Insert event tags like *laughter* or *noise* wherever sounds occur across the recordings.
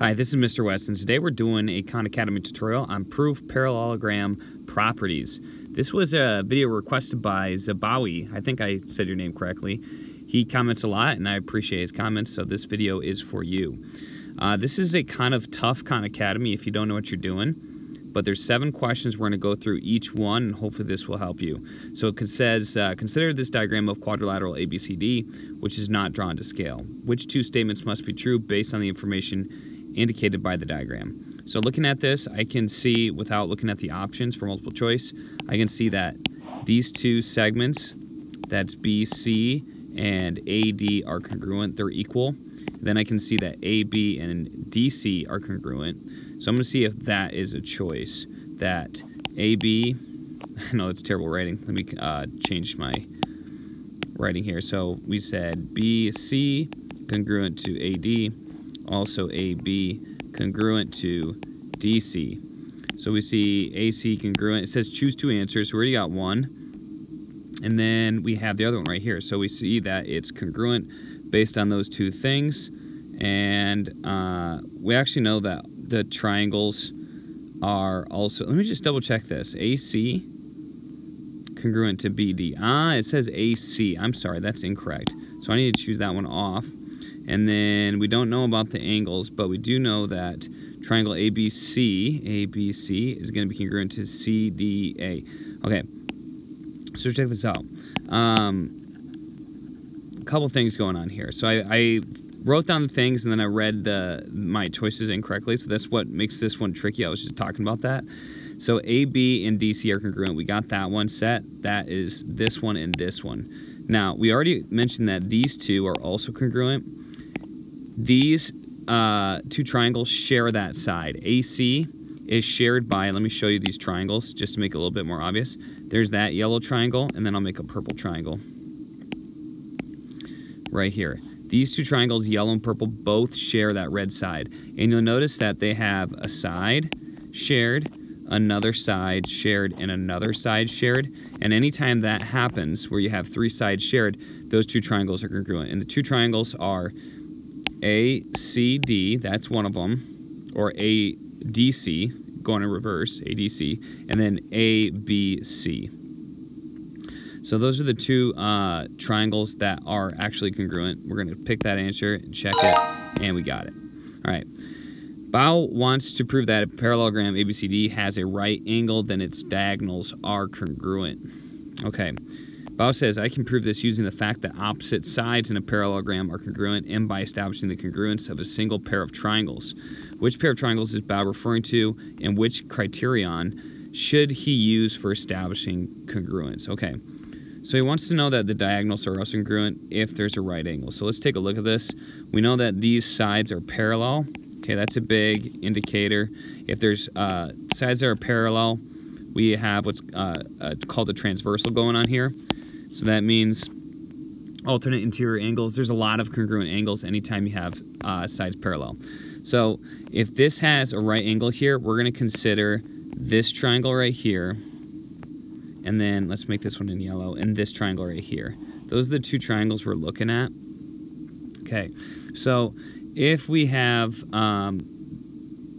Hi, this is Mr. West, and today we're doing a Khan Academy tutorial on proof parallelogram properties. This was a video requested by Zabawi. I think I said your name correctly. He comments a lot, and I appreciate his comments, so this video is for you. Uh, this is a kind of tough Khan Academy if you don't know what you're doing, but there's seven questions. We're going to go through each one, and hopefully this will help you. So it says, uh, consider this diagram of quadrilateral ABCD, which is not drawn to scale. Which two statements must be true based on the information indicated by the diagram. So looking at this, I can see, without looking at the options for multiple choice, I can see that these two segments, that's BC and AD are congruent, they're equal. Then I can see that AB and DC are congruent. So I'm gonna see if that is a choice. That AB, *laughs* I know it's terrible writing. Let me uh, change my writing here. So we said BC congruent to AD also AB congruent to DC. So we see AC congruent. It says choose two answers. We already got one. And then we have the other one right here. So we see that it's congruent based on those two things. And uh, we actually know that the triangles are also, let me just double check this. AC congruent to BD. Ah, it says AC. I'm sorry, that's incorrect. So I need to choose that one off. And then we don't know about the angles, but we do know that triangle ABC, ABC is going to be congruent to CDA. Okay, so check this out. Um, a couple things going on here. So I, I wrote down the things and then I read the my choices incorrectly. So that's what makes this one tricky. I was just talking about that. So AB and DC are congruent. We got that one set. That is this one and this one. Now, we already mentioned that these two are also congruent. These uh, two triangles share that side. AC is shared by, let me show you these triangles just to make it a little bit more obvious. There's that yellow triangle, and then I'll make a purple triangle right here. These two triangles, yellow and purple, both share that red side. And you'll notice that they have a side shared, another side shared, and another side shared. And anytime that happens, where you have three sides shared, those two triangles are congruent. And the two triangles are ACD, that's one of them, or ADC, going in reverse, ADC, and then ABC. So those are the two uh, triangles that are actually congruent. We're going to pick that answer, and check it, and we got it. All right. Bao wants to prove that a parallelogram ABCD has a right angle, then its diagonals are congruent. Okay. Bao says, I can prove this using the fact that opposite sides in a parallelogram are congruent and by establishing the congruence of a single pair of triangles. Which pair of triangles is Bao referring to and which criterion should he use for establishing congruence? Okay, so he wants to know that the diagonals are also congruent if there's a right angle. So let's take a look at this. We know that these sides are parallel. Okay, that's a big indicator. If there's uh, sides that are parallel, we have what's uh, uh, called a transversal going on here. So that means alternate interior angles. There's a lot of congruent angles anytime you have uh, sides parallel. So if this has a right angle here, we're going to consider this triangle right here. And then let's make this one in yellow. And this triangle right here. Those are the two triangles we're looking at. Okay, so if we have um,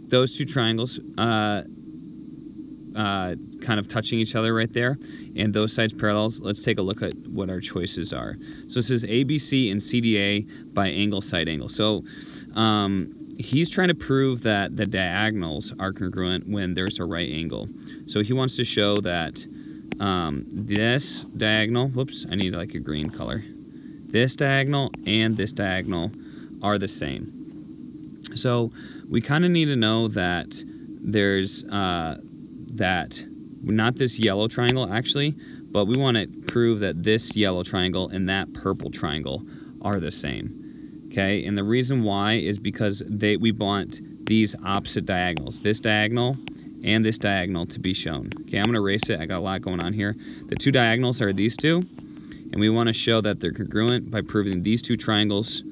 those two triangles uh, uh, kind of touching each other right there, and those sides parallels, let's take a look at what our choices are. So this is ABC and CDA by angle side angle. So um, he's trying to prove that the diagonals are congruent when there's a right angle. So he wants to show that um, this diagonal, whoops, I need like a green color. This diagonal and this diagonal are the same. So we kind of need to know that there's uh, that not this yellow triangle actually, but we want to prove that this yellow triangle and that purple triangle are the same. Okay, and the reason why is because they we want these opposite diagonals, this diagonal and this diagonal to be shown. Okay, I'm gonna erase it, I got a lot going on here. The two diagonals are these two, and we wanna show that they're congruent by proving these two triangles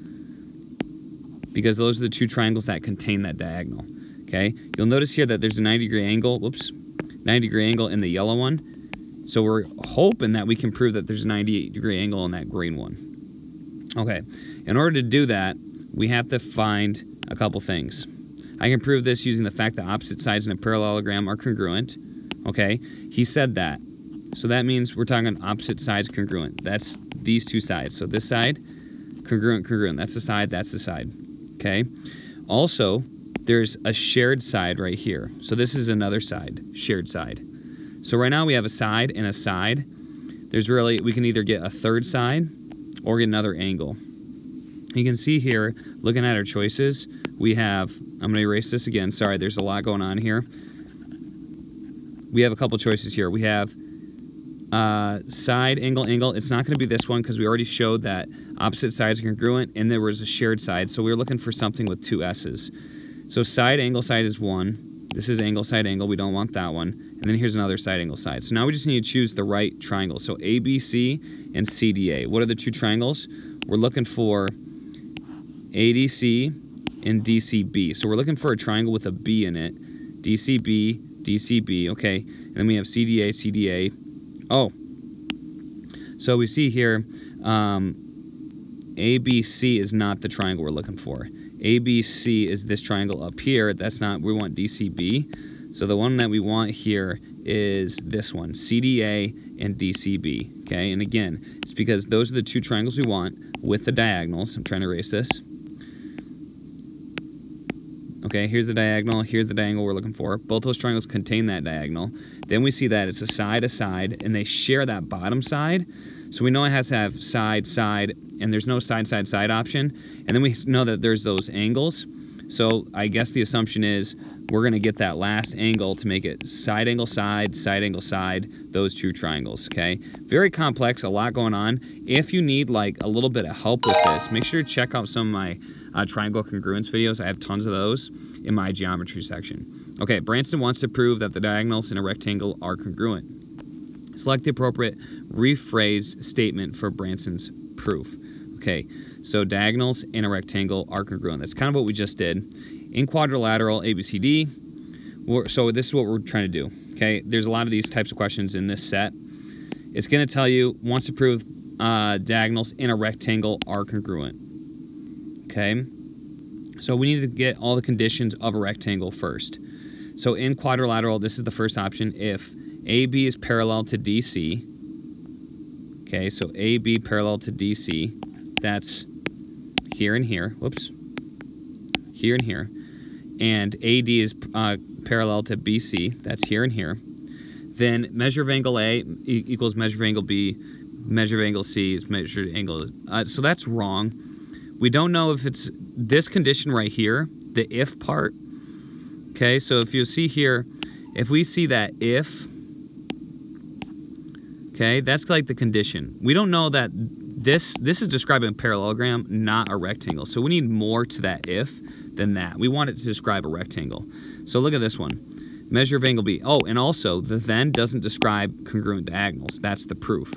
because those are the two triangles that contain that diagonal. Okay, you'll notice here that there's a 90 degree angle, whoops, 90 degree angle in the yellow one. So we're hoping that we can prove that there's a 98 degree angle in that green one. Okay, in order to do that, we have to find a couple things. I can prove this using the fact that opposite sides in a parallelogram are congruent. Okay, he said that. So that means we're talking opposite sides congruent. That's these two sides. So this side, congruent, congruent. That's the side, that's the side. Okay. Also, there's a shared side right here. So this is another side, shared side. So right now we have a side and a side. There's really, we can either get a third side or get another angle. You can see here, looking at our choices, we have, I'm to erase this again. Sorry, there's a lot going on here. We have a couple choices here. We have uh, side, angle, angle. It's not to be this one because we already showed that opposite sides are congruent and there was a shared side. So we are looking for something with two S's. So side, angle, side is one. This is angle, side, angle. We don't want that one. And then here's another side, angle, side. So now we just need to choose the right triangle. So ABC and CDA. What are the two triangles? We're looking for ADC and DCB. So we're looking for a triangle with a B in it. DCB, DCB, okay. And then we have CDA, CDA. Oh, so we see here, um, ABC is not the triangle we're looking for. ABC is this triangle up here. That's not, we want DCB. So the one that we want here is this one, CDA and DCB, okay? And again, it's because those are the two triangles we want with the diagonals. I'm trying to erase this. Okay, here's the diagonal, here's the diagonal we're looking for. Both those triangles contain that diagonal. Then we see that it's a side to side, and they share that bottom side. So we know it has to have side, side, and there's no side, side, side option. And then we know that there's those angles. So I guess the assumption is we're to get that last angle to make it side angle, side, side angle, side, those two triangles, okay? Very complex, a lot going on. If you need like a little bit of help with this, make sure to check out some of my uh, triangle congruence videos. I have tons of those in my geometry section. Okay, Branson wants to prove that the diagonals in a rectangle are congruent. Select the appropriate rephrase statement for Branson's proof. Okay, so diagonals in a rectangle are congruent. That's kind of what we just did. In quadrilateral ABCD, so this is what we're trying to do. Okay, there's a lot of these types of questions in this set. It's going to tell you, wants to prove uh, diagonals in a rectangle are congruent. Okay, so we need to get all the conditions of a rectangle first. So in quadrilateral, this is the first option. If AB is parallel to DC, okay, so AB parallel to DC, that's here and here, whoops, here and here, and AD is uh, parallel to BC, that's here and here, then measure of angle A equals measure of angle B, measure of angle C is measure of angle, uh, so that's wrong. We don't know if it's this condition right here, the if part. Okay, so if you see here, if we see that if, okay, that's like the condition. We don't know that this, this is describing a parallelogram, not a rectangle. So we need more to that if than that. We want it to describe a rectangle. So look at this one. Measure of angle B. Oh, and also the then doesn't describe congruent diagonals. That's the proof.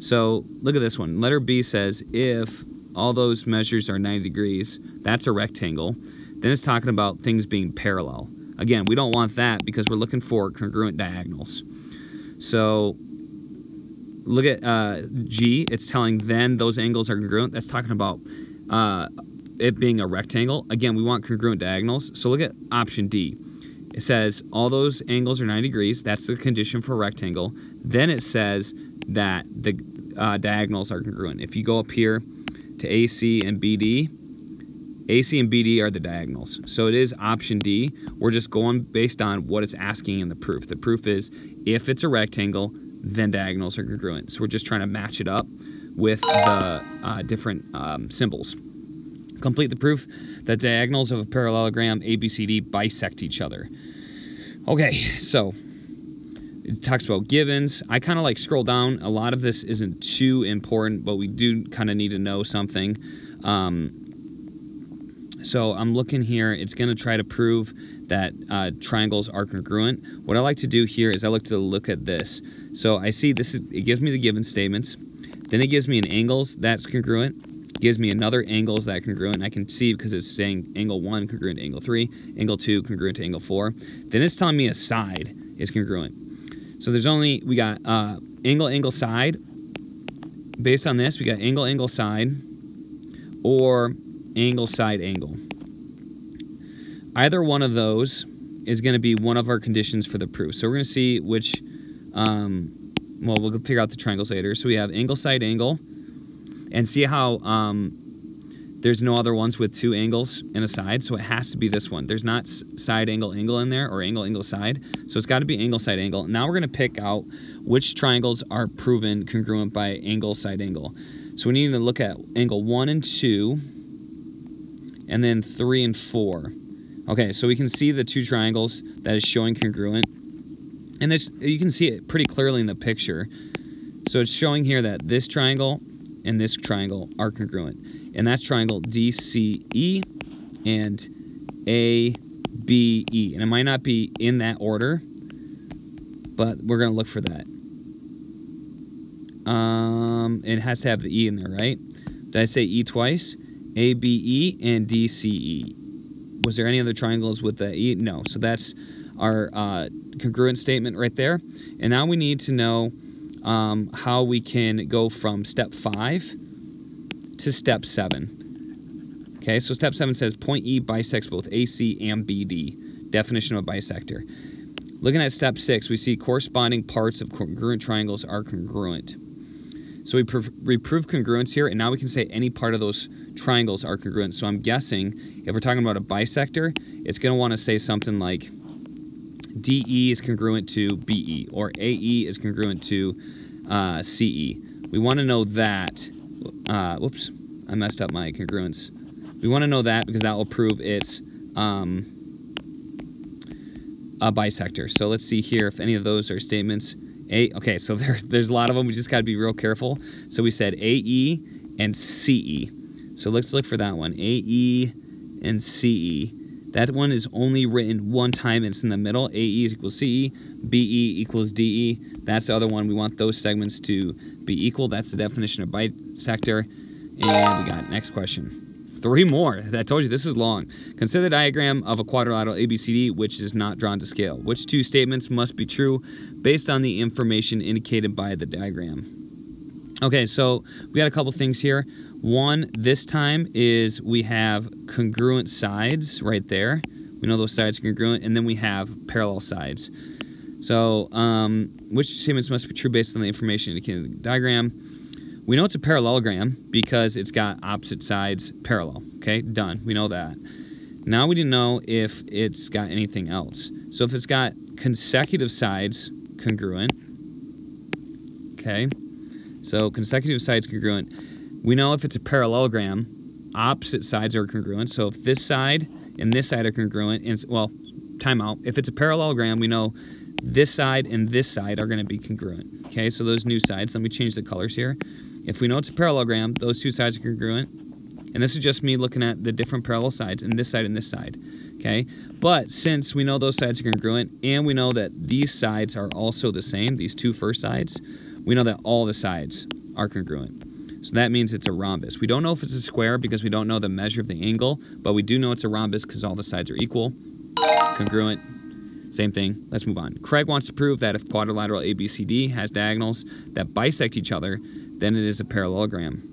So look at this one. Letter B says if all those measures are 90 degrees. That's a rectangle. Then it's talking about things being parallel. Again, we don't want that because we're looking for congruent diagonals. So look at uh, G. It's telling then those angles are congruent. That's talking about uh, it being a rectangle. Again, we want congruent diagonals. So look at option D. It says all those angles are 90 degrees. That's the condition for rectangle. Then it says that the uh, diagonals are congruent. If you go up here to AC and BD. AC and BD are the diagonals. So it is option D. We're just going based on what it's asking in the proof. The proof is if it's a rectangle, then diagonals are congruent. So we're just trying to match it up with the uh, different um, symbols. Complete the proof that diagonals of a parallelogram ABCD bisect each other. Okay, so it talks about givens. I kind of like scroll down. A lot of this isn't too important, but we do kind of need to know something. Um, so I'm looking here. It's going to try to prove that uh, triangles are congruent. What I like to do here is I like to look at this. So I see this is, it gives me the given statements. Then it gives me an angles that's congruent. Gives me another angles that congruent. I can see because it's saying angle 1 congruent to angle 3, angle 2 congruent to angle 4. Then it's telling me a side is congruent. So there's only, we got uh, angle, angle, side. Based on this, we got angle, angle, side, or angle, side, angle. either one of those is going to be one of our conditions for the proof. So we're going to see which, um, well, we'll figure out the triangles later. So we have angle, side, angle, and see how um, there's no other ones with two angles and a side, so it has to be this one. There's not side, angle, angle in there, or angle, angle, side, so it's got to be angle, side, angle. Now we're going to pick out which triangles are proven congruent by angle, side, angle. So we need to look at angle 1 and 2, and then 3 and 4. Okay, so we can see the two triangles that is showing congruent. And you can see it pretty clearly in the picture. So it's showing here that this triangle and this triangle are congruent. And that's triangle DCE and ABE. And it might not be in that order, but we're going to look for that. Um, it has to have the E in there, right? Did I say E twice? ABE and DCE. Was there any other triangles with the E? No. So that's our uh, congruent statement right there. And now we need to know um, how we can go from step 5 to step 7. Okay, so step 7 says point E bisects both AC and BD. Definition of a bisector. Looking at step 6, we see corresponding parts of congruent triangles are congruent. So we, we prove congruence here, and now we can say any part of those triangles are congruent. So I'm guessing if we're talking about a bisector, it's going to want to say something like DE is congruent to BE, or AE is congruent to uh, CE. We want to know that. Uh, whoops, I messed up my congruence. We want to know that because that will prove it's um, a bisector. So let's see here if any of those are statements. A, okay, so *laughs* there, there's a lot of them. We just got to be real careful. So we said AE and CE. So let's look for that one. AE and CE. That one is only written one time. It's in the middle. AE equals CE. BE equals DE. That's the other one. We want those segments to be equal. That's the definition of bisector. And we got next question. Three more. *laughs* I told you this is long. Consider the diagram of a quadrilateral ABCD which is not drawn to scale. Which two statements must be true based on the information indicated by the diagram? Okay, so we got a couple things here. One, this time is we have congruent sides right there. We know those sides are congruent, and then we have parallel sides. So, um, which statements must be true based on the information in the diagram? We know it's a parallelogram because it's got opposite sides parallel. Okay, done. We know that. Now we need to know if it's got anything else. So if it's got consecutive sides congruent, okay, so consecutive sides congruent, we know if it's a parallelogram, opposite sides are congruent. So if this side and this side are congruent, and well, timeout. If it's a parallelogram, we know this side and this side are going to be congruent. Okay, so those new sides, let me change the colors here. If we know it's a parallelogram, those two sides are congruent. And this is just me looking at the different parallel sides and this side and this side. Okay, but since we know those sides are congruent and we know that these sides are also the same, these two first sides, we know that all the sides are congruent. So that means it's a rhombus. We don't know if it's a square because we don't know the measure of the angle, but we do know it's a rhombus because all the sides are equal. Congruent, same thing. Let's move on. Craig wants to prove that if quadrilateral ABCD has diagonals that bisect each other, then it is a parallelogram.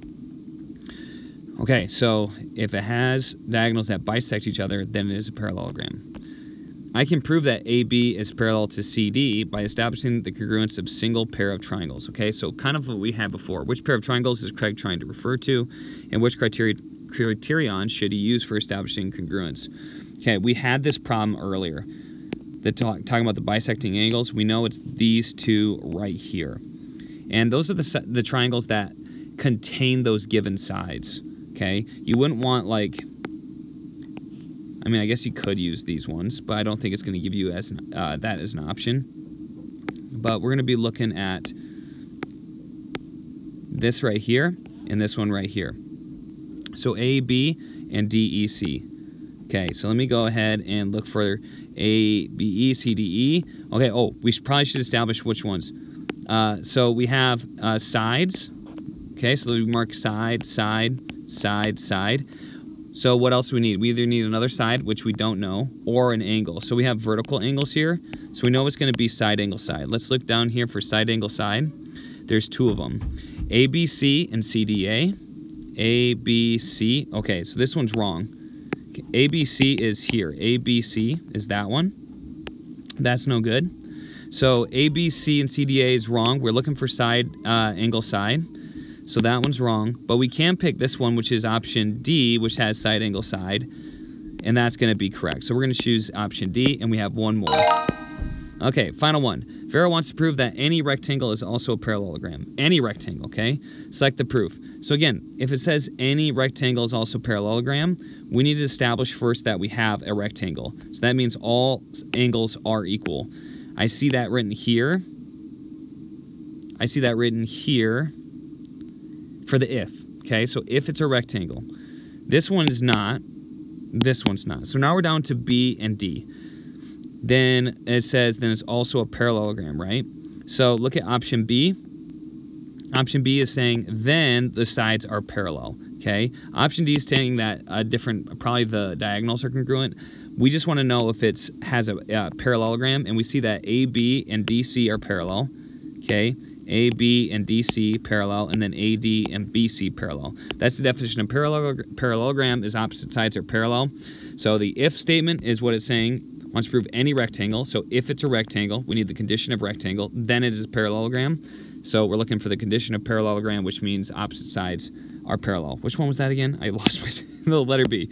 Okay, so if it has diagonals that bisect each other, then it is a parallelogram. I can prove that AB is parallel to CD by establishing the congruence of single pair of triangles. Okay, so kind of what we had before. Which pair of triangles is Craig trying to refer to, and which criteria, criterion should he use for establishing congruence? Okay, we had this problem earlier. The talk, talking about the bisecting angles, we know it's these two right here. And those are the, the triangles that contain those given sides. Okay, you wouldn't want like I mean, I guess you could use these ones, but I don't think it's going to give you as uh, that as an option. But we're going to be looking at this right here and this one right here. So A, B, and D, E, C. Okay, so let me go ahead and look for A, B, E, C, D, E. Okay, oh, we probably should establish which ones. Uh, so we have uh, sides. Okay, so we mark side, side, side, side. So what else do we need? We either need another side, which we don't know, or an angle. So we have vertical angles here. So we know it's going to be side angle side. Let's look down here for side angle side. There's two of them. ABC and CDA. ABC. Okay, so this one's wrong. ABC is here. ABC is that one. That's no good. So ABC and CDA is wrong. We're looking for side uh, angle side. So that one's wrong. But we can pick this one, which is option D, which has side angle side. And that's going to be correct. So we're going to choose option D, and we have one more. Okay, final one. Vera wants to prove that any rectangle is also a parallelogram. Any rectangle, okay? Select the proof. So again, if it says any rectangle is also parallelogram, we need to establish first that we have a rectangle. So that means all angles are equal. I see that written here. I see that written here for the if. Okay, so if it's a rectangle. This one is not. This one's not. So now we're down to B and D. Then it says then it's also a parallelogram, right? So look at option B. Option B is saying then the sides are parallel. Okay. Option D is saying that a different, probably the diagonals are congruent. We just want to know if it's has a, a parallelogram, and we see that AB and DC are parallel. Okay. AB and DC parallel, and then AD and BC parallel. That's the definition of parallel, parallelogram is opposite sides are parallel. So the if statement is what it's saying, wants to prove any rectangle. So if it's a rectangle, we need the condition of rectangle, then it is a parallelogram. So we're looking for the condition of parallelogram, which means opposite sides are parallel. Which one was that again? I *laughs* lost my *laughs* the letter B.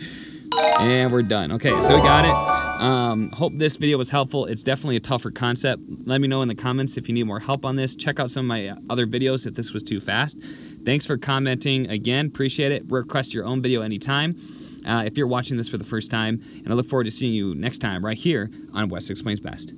And we're done. Okay, so we got it. Um, hope this video was helpful. It's definitely a tougher concept. Let me know in the comments if you need more help on this. Check out some of my other videos if this was too fast. Thanks for commenting again. Appreciate it. Request your own video anytime. Uh, if you're watching this for the first time, and I look forward to seeing you next time right here on West Explains Best.